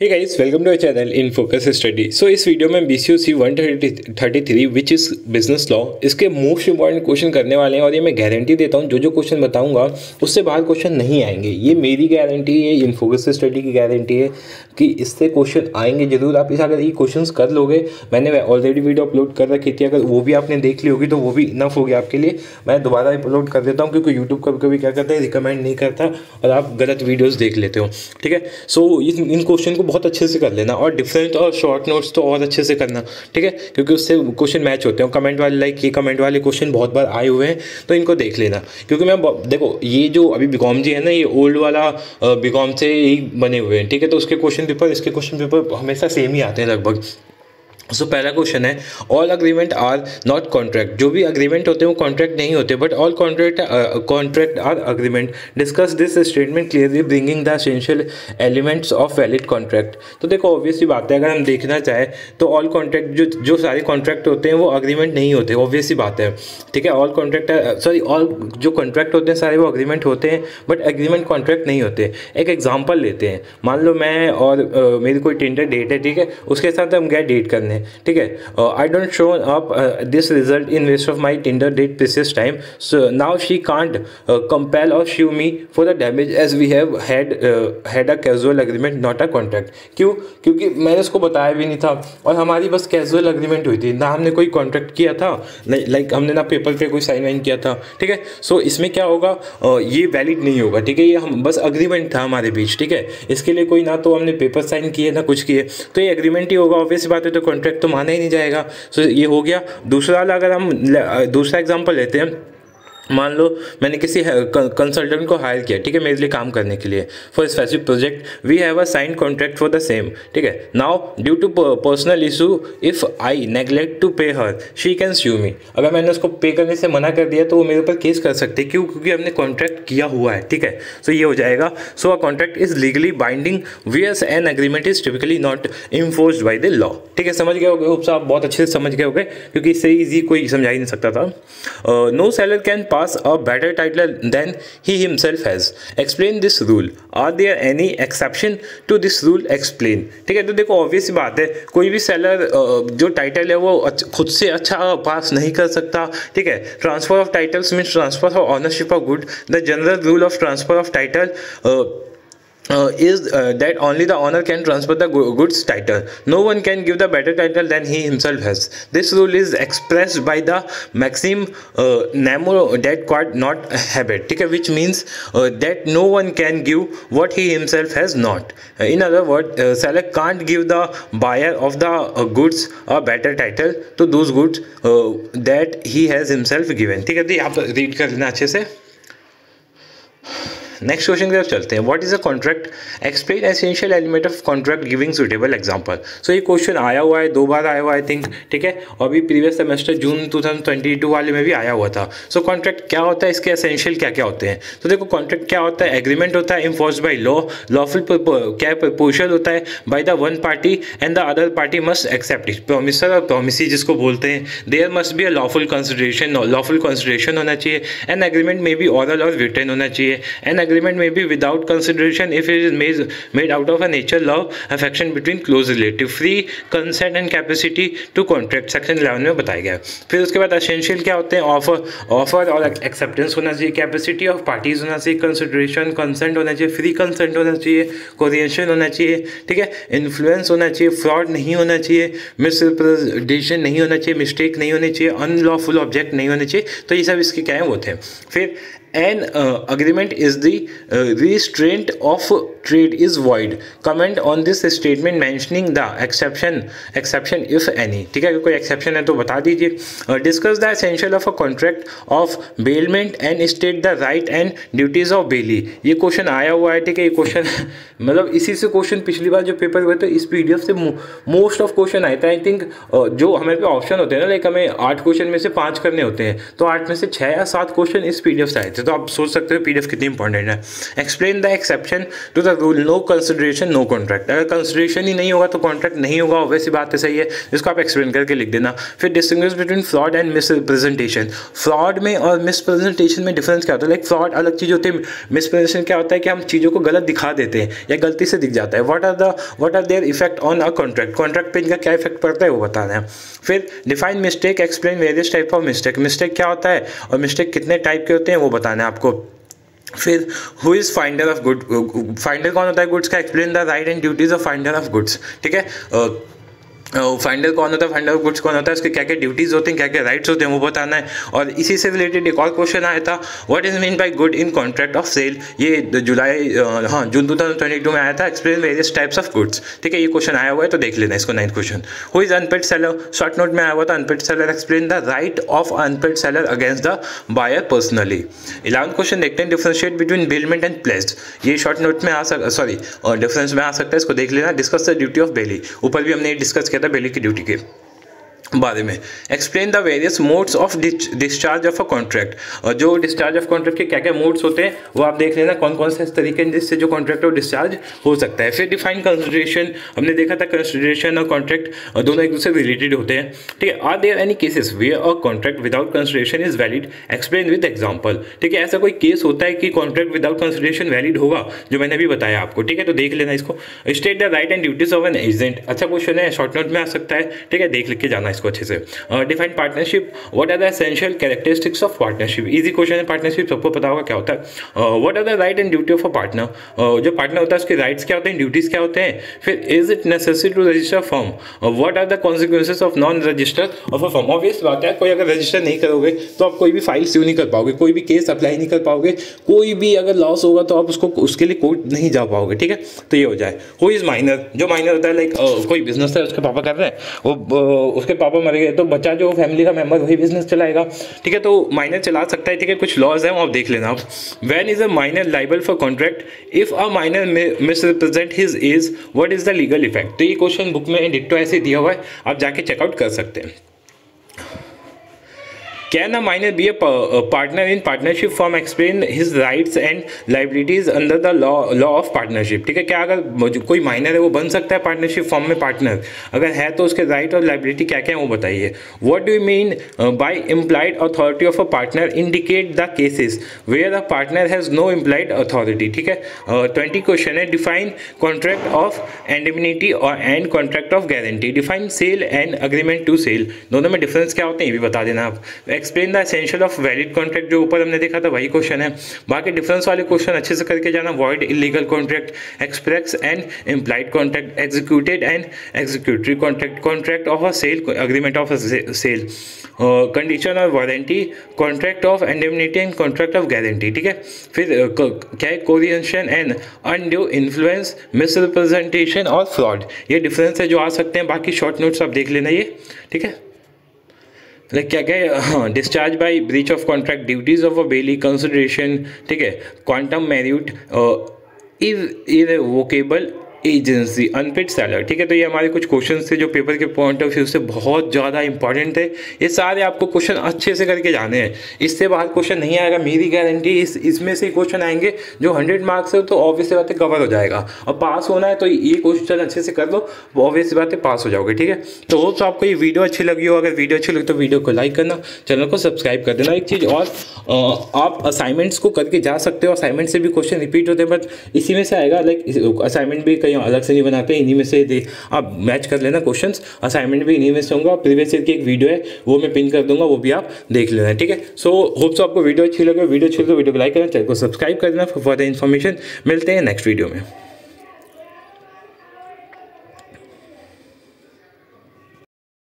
Hey guys, welcome to our channel in Focus Study. So इस video में B C O C one thirty three which is business law इसके most important question करने वाले हैं और ये मैं गारंटी देता हूँ जो जो क्वेश्चन बताऊँगा उससे बाहर क्वेश्चन नहीं आएँगे। ये मेरी गारंटी है इन फोकस स्टडी की गारंटी है कि इससे क्वेश्चन आएँगे ज़रूर। आप इस अगर ये क्वेश्चन कर लोगे मैंने ऑलरेडी वीडियो अपलोड कर रखी थी अगर वो भी आपने देख ली होगी तो वो भी इनफ होगी आपके लिए। मैं दोबारा अपलोड कर देता हूँ क्योंकि यूट्यूब कभी कभी क्या करता है रिकमेंड नहीं करता और आप गलत वीडियोज़ देख लेते हो। ठीक है? सो इन क्वेश्चन को बहुत अच्छे से कर लेना और डिफरेंट और शॉर्ट नोट्स तो और अच्छे से करना, ठीक है? क्योंकि उससे क्वेश्चन मैच होते हैं कमेंट वाले लाइक ये कमेंट वाले क्वेश्चन बहुत बार आए हुए हैं तो इनको देख लेना। क्योंकि मैं देखो, ये जो अभी बिकॉम जी है ना, ये ओल्ड वाला बिकॉम से ही बने हुए हैं, ठीक है? तो उसके क्वेश्चन पेपर इसके क्वेश्चन पेपर हमेशा सेम ही आते हैं लगभग। सो so, पहला क्वेश्चन है all agreement are not contract जो भी अग्रीमेंट होते हैं वो कॉन्ट्रैक्ट नहीं होते but all contract contract are agreement discuss this statement clearly bringing the essential elements of valid contract तो देखो ऑब्वियसली बात है अगर हम देखना चाहें तो ऑल कॉन्ट्रैक्ट जो जो सारे कॉन्ट्रैक्ट होते हैं वो अग्रीमेंट नहीं होते ऑब्वियसली बात है। ठीक है ऑल कॉन्ट्रैक्ट सॉरी ऑल जो कॉन्ट्रैक्ट होते हैं सारे वो अग्रीमेंट होते हैं बट अग्रीमेंट कॉन्ट्रैक्ट नहीं होते। एक एग्ज़ाम्पल लेते हैं। मान लो मैं और uh, मेरी कोई टेंडर डेट है ठीक है उसके साथ हम गए डेट करने। हैं। ठीक है? I don't show up this result in waste of my tender date precious time so now she can't compel or sue me for the damage as we have had had a casual agreement not a contract क्यों? क्योंकि मैंने उसको बताया भी नहीं था। और हमारी बस कैजुअल अग्रीमेंट हुई थी। ना हमने कोई कॉन्ट्रैक्ट किया था लाइक हमने ना पेपर पे कोई साइन वाइन किया था। ठीक है? सो इसमें क्या होगा? Uh, ये वैलिड नहीं होगा। ठीक है? ये हम बस अग्रीमेंट था हमारे बीच। ठीक है? इसके लिए कोई ना तो हमने पेपर साइन किए ना कुछ किए। तो ये अग्रीमेंट ही होगा। ऑब्वियस बात है तो कॉन्ट्रैक्ट तो माना ही नहीं जाएगा। सो ये हो गया। दूसरा अगर हम, दूसरा एग्ज़ाम्पल लेते हैं। मान लो मैंने किसी कंसल्टेंट को हायर किया ठीक है मेरे लिए काम करने के लिए for specific project we have a sign contract for the same ठीक है। Now due to personal issue if I neglect to pay her she can स्यू मी अगर मैंने उसको पे करने से मना कर दिया तो वो मेरे ऊपर केस कर सकते हैं। क्यों? क्योंकि हमने कॉन्ट्रैक्ट किया हुआ है ठीक है। सो so, ये हो जाएगा। So a contract is legally binding whereas an agreement is typically not enforced by the law ठीक है समझ गए होगे? होप्स आप बहुत अच्छे से समझ गए होगे क्योंकि इससे ईजी कोई समझा ही नहीं सकता था। No seller can pass a better title than he himself has. Explain this rule. Are there any exception to this rule? Explain. ठीक है तो देखो ऑब्वियस बात है कोई भी सेलर जो टाइटल है, वो खुद से अच्छा पास नहीं कर सकता ठीक है transfer of titles means transfer of ownership of good the general rule of transfer of title uh, is uh, that only the owner can transfer the goods title. No one can give the better title than he himself has. This rule is expressed by the maxim uh, nemo that quad not habet, okay, which means uh, that no one can give what he himself has not. Uh, in other words, uh, seller can't give the buyer of the uh, goods a better title to those goods uh, that he has himself given. ठीक है तो आप read कर लेना अच्छे से next question की तरफ़ चलते हैं. What is a contract explain essential element of contract giving suitable example so ये क्वेश्चन आया हुआ है दो बार आया हुआ आई थिंक ठीक है? और अभी प्रीवियस सेमेस्टर जून 2022 वाले में भी आया हुआ था. सो so, कॉन्ट्रैक्ट क्या होता है? इसके असेंशियल क्या क्या होते हैं? तो so, देखो कॉन्ट्रैक्ट क्या होता है? एग्रीमेंट होता है इन्फोर्स बाई लॉ लॉफुल क्या प्रपोजल होता है by the one party and the other party must accept promisor और प्रोमिसी जिसको बोलते हैं there must be a lawful consideration lawful consideration होना चाहिए. एन एग्रीमेंट में भी ऑरल और रिटर्न होना चाहिए. An agreement may be without consideration if it is made, made out of a nature love affection between close relative free consent and capacity to contract section 11 में बताया गया। फिर उसके बाद असेंशियल क्या होते हैं? ऑफ़र ऑफ़र और एक्सेप्टेंस होना चाहिए। कैपेसिटी ऑफ़ पार्टीज़ होना चाहिए। कंसिडरेशन कंसेंट होना चाहिए। फ्री कंसेंट होना चाहिए। कोरिएशन होना चाहिए। ठीक है? इन्फ्लुएंस होना चाहिए। फ्रॉड नहीं होना चाहिए। मिसरिप्रेजेंटेशन नहीं होना चाहिए। मिस्टेक नहीं होनी चाहिए। अनलॉफुल ऑब्जेक्ट नहीं होने चाहिए। तो ये सब इसके क्या है? वो थे। फिर an agreement is the restraint of trade is void comment on this statement mentioning the exception exception if any ठीक है, अगर कोई एक्सेप्शन है तो बता दीजिए। Discuss the essential of a contract of bailment and state the right and duties of bailee ये question आया हुआ है, ठीक है, ये क्वेश्चन मतलब इसी से क्वेश्चन पिछली बार जो पेपर हुए थे, इस पी डी एफ़ से मोस्ट ऑफ़ क्वेश्चन आए थे। आई थिंक uh, जो हमारे पे ऑप्शन होते हैं ना लाइक हमें आठ क्वेश्चन में से पाँच करने होते हैं तो आठ में से छः या सात क्वेश्चन इस पी डी एफ़ से आए थे। तो आप सोच सकते हो पीडीएफ कितनी इंपॉर्टेंट है। Explain the exception to the rule no consideration no contract अगर कंसिडरेशन ही नहीं होगा तो कॉन्ट्रैक्ट नहीं होगा वैसी बात है, सही है। इसको आप एक्सप्लेन करके लिख देना। फिर distinguish between fraud and misrepresentation fraud में और मिस प्रेजेंटेशन में डिफरेंस क्या होता है? लाइक फ्रॉड अलग चीज़ होती है मिस प्रेजेंटेशन क्या होता है कि हम चीज़ों को गलत दिखा देते हैं या गलती से दिख जाता है। What are the what are their effect on a contract contract पे इनका क्या इफ़ेक्ट पड़ता है वो बताना है। फिर define mistake explain various type of mistake mistake क्या होता है और मिस्टेक कितने टाइप के होते हैं वो बताना है आपको। फिर who is finder of good finder कौन होता है गुड्स का? Explain the right and duties of finder of goods ठीक है? फाइंडर कौन होता है? फाइंडर गुड्स कौन होता है? उसके क्या क्या ड्यूटीज़ होते हैं? क्या क्या राइट्स होते हैं? वो बताना है। और इसी से रिलेटेड एक और क्वेश्चन आया था। What is mean by good in contract of sale ये जुलाई हाँ June two thousand twenty two में आया था। Explain various types of goods ठीक है, ये क्वेश्चन आया हुआ है तो देख लेना इसको ninth question who is unpaid seller short note में आया हुआ था unpaid seller explain the right of unpaid seller against the buyer personally eleventh question देखते हैं। Differentiate between bailment and pledge ये शॉर्ट नोट में आ सॉरी डिफरेंस में आ सकता है। इसको देख लेना। Discuss the duty of bailee ऊपर भी हमने डिस्कस किया था? बेली की ड्यूटी के। बारे में। Explain the various modes of discharge of a contract और जो डिस्चार्ज ऑफ़ कॉन्ट्रैक्ट के क्या क्या मोड्स होते हैं, वो आप देख लेना कौन कौन से इस तरीके जिससे जो कॉन्ट्रैक्ट है वो डिस्चार्ज हो सकता है। फिर डिफाइन कंसिडरेशन हमने देखा था कंसिडरेशन और कॉन्ट्रैक्ट दोनों एक दूसरे रिलेटेड होते हैं। ठीक है are there any cases where a contract without consideration is valid explain with example ठीक है, ऐसा कोई केस होता है कि कॉन्ट्रैक्ट विदाउट कंसिडरेशन वैलिड होगा, जो मैंने अभी बताया आपको। ठीक है तो देख लेना इसको। State the right and duties of an agent अच्छा क्वेश्चन है शॉर्ट नोट में आ सकता है। ठीक है, देख लिख के जाना इसको अच्छे से define partnership what are the essential characteristics of partnership easy question है पार्टनरशिप सबको पता होगा क्या होता है. What are the right and duty of a partner जो पार्टनर होता है, उसके राइट्स क्या होते हैं ड्यूटीज़ क्या होते हैं? फिर is it necessary to register firm what are the consequences of non register of a firm obvious बात है, कोई अगर रजिस्टर नहीं करोगे तो आप कोई भी फ़ाइल सेव नहीं कर पाओगे? कोई भी केस अप्लाई नहीं कर पाओगे? कोई भी अगर लॉस होगा तो आप उसको, उसके लिए कोर्ट नहीं जा पाओगे, ठीक है? तो ये हो जाए. हु इज़ माइनर जो माइनर होता है लाइक कोई बिज़नेस है, उसके पापा कर रहे हैं, वो उसके पापा मर गए तो बच्चा जो फैमिली का मेंबर वही बिज़नेस चलाएगा। ठीक है तो माइनर चला सकता है, ठीक है, कुछ लॉज है, वो आप देख लेना। आप when is a minor liable for contract if a minor misrepresent his is what is the legal effect तो ये क्वेश्चन बुक में डिक्टो ऐसे दिया हुआ है, आप जाके चेकआउट कर सकते हैं। A minor be a, a partner in partnership firm explain his rights and liabilities under the law law of partnership? ठीक है क्या अगर कोई माइनर है वो बन सकता है पार्टनरशिप फॉर्म में पार्टनर अगर है तो उसके राइट और लाइबिलिटी क्या क्या है वो बताइए। What do mean by implied authority of a partner indicate the cases where a partner has no implied authority ठीक है ट्वेंटी क्वेश्चन है. डिफाइन कॉन्ट्रैक्ट ऑफ़ एंडिमिनिटी और and contract of guarantee define sale and agreement to sell दोनों में difference क्या होते हैं ये भी बता देना आप। Explain the essential of valid contract जो ऊपर हमने देखा था, वही क्वेश्चन है। बाकी डिफरेंस वाले क्वेश्चन अच्छे से करके जाना। Void illegal contract express and implied contract executed and executory contract contract of a sale agreement of a sale condition और warranty contract of indemnity and contract of guarantee ठीक है? फिर क्या है? Coercion and undue influence misrepresentation और fraud ये difference है जो आ सकते हैं। बाकी शॉर्ट नोट्स आप देख लेना ये, ठीक है? क्या क्या हाँ discharge by breach of contract duties of a bailee consideration ठीक है quantum meruit is vocable agency unpaid seller ठीक है? तो ये हमारे कुछ क्वेश्चन थे जो पेपर के पॉइंट ऑफ़ व्यू से बहुत ज़्यादा इंपॉर्टेंट थे। ये सारे आपको क्वेश्चन अच्छे से करके जाने हैं। इससे बाहर क्वेश्चन नहीं आएगा, मेरी गारंटी इस, इसमें से क्वेश्चन आएँगे। जो हंड्रेड मार्क्स है तो ऑब्वियस बात है कवर हो जाएगा। और पास होना है तो ये क्वेश्चन अच्छे से कर लो ऑब्वियस बात है पास हो जाओगे, ठीक है? तो होप्स आपको ये वीडियो अच्छी लगी हो। अगर वीडियो अच्छी लगी तो वीडियो को लाइक करना चैनल को सब्सक्राइब कर देना। एक चीज़ और आप असाइनमेंट्स को करके जा सकते हो। असाइनमेंट से भी क्वेश्चन रिपीट होते हैं बट इसी में से आएगा लाइक असाइनमेंट भी कहीं अलग से नहीं बनाते इन्हीं में से दे, आप मैच कर लेना क्वेश्चन असाइनमेंट भी इन्हीं में से होंगे प्रीवियस ईयर की एक वीडियो है, वो मैं पिन कर दूँगा, वो भी आप देख लेना, ठीक है? सो होप सो आपको वीडियो अच्छी लगे वीडियो अच्छी लगे तो वीडियो को लाइक करना चैनल को सब्सक्राइब कर देना फॉर द इन्फॉर्मेशन मिलते हैं नेक्स्ट वीडियो में।